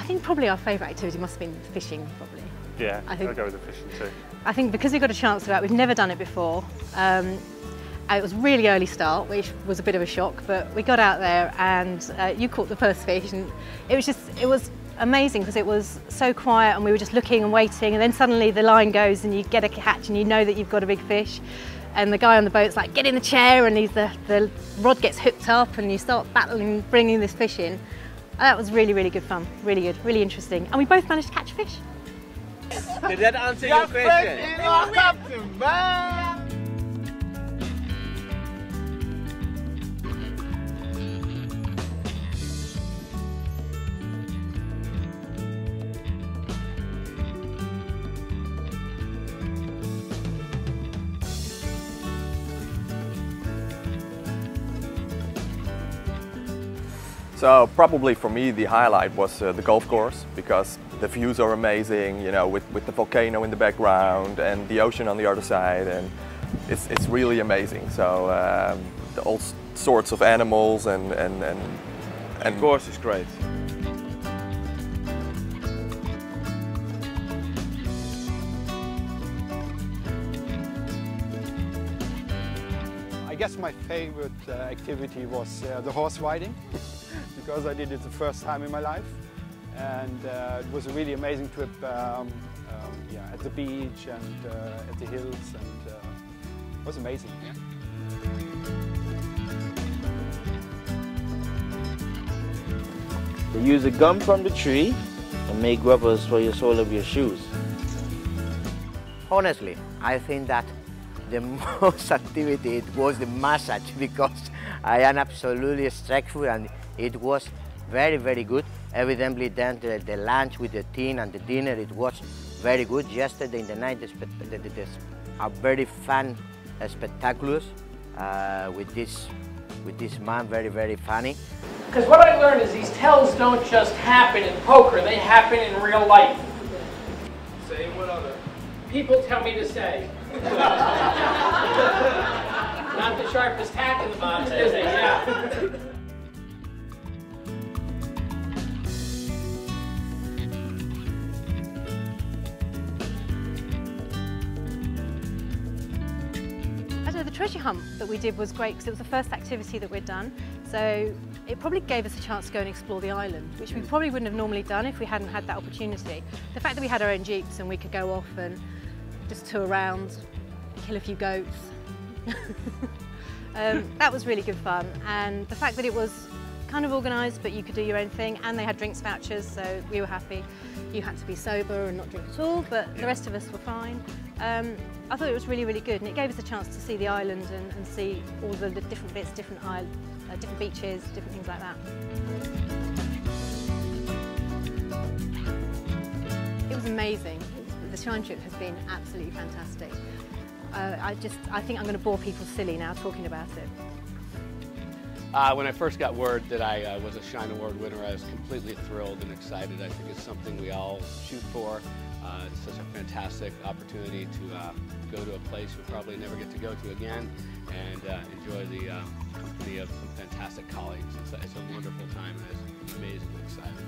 think probably our favourite activity must have been fishing, probably. Yeah, I think, I'll go with the fishing too. I think because we got a chance to do that, we've never done it before. Um, it was really early start, which was a bit of a shock, but we got out there and uh, you caught the first fish and it was just, it was amazing because it was so quiet and we were just looking and waiting and then suddenly the line goes and you get a catch and you know that you've got a big fish and the guy on the boat's like, get in the chair and he's the, the rod gets hooked up and you start battling, bringing this fish in. Oh, that was really, really good fun, really good, really interesting. And we both managed to catch fish. Did that answer your question? So probably for me the highlight was uh, the golf course because the views are amazing, you know, with, with the volcano in the background and the ocean on the other side and it's, it's really amazing. So um, the, all sorts of animals and... and, and, and the course is great. I guess my favorite uh, activity was uh, the horse riding because I did it the first time in my life and uh, it was a really amazing trip um, um, yeah, at the beach and uh, at the hills and uh, it was amazing. Yeah. They use a gum from the tree and make rubbers for your sole of your shoes. Honestly, I think that the most activity it was the massage because I am absolutely stressful and it was very, very good. Evidently then the, the lunch with the team and the dinner, it was very good. Yesterday in the night, the, the, the, the a very fun uh, spectaculars uh, with this with this man, very, very funny. Because what I learned is these tells don't just happen in poker, they happen in real life. Say what other? People tell me to say. Not the sharpest tack in the box, is it? Yeah. the treasure hunt that we did was great because it was the first activity that we'd done. So it probably gave us a chance to go and explore the island, which we probably wouldn't have normally done if we hadn't had that opportunity. The fact that we had our own jeeps and we could go off and just tour around, kill a few goats, um, that was really good fun. And the fact that it was kind of organised, but you could do your own thing, and they had drinks vouchers, so we were happy. You had to be sober and not drink at all, but the rest of us were fine. Um, I thought it was really, really good, and it gave us a chance to see the island and, and see all the, the, different bits, different, isle, uh, different beaches, different things like that. It was amazing. The Shine trip has been absolutely fantastic. Uh, I just, I think I'm going to bore people silly now talking about it. Uh, when I first got word that I uh, was a Shine Award winner, I was completely thrilled and excited. I think it's something we all shoot for. Uh, it's such a fantastic opportunity to uh, go to a place you'll probably never get to go to again and uh, enjoy the uh, company of some fantastic colleagues. It's a, it's a wonderful time and it's amazingly exciting.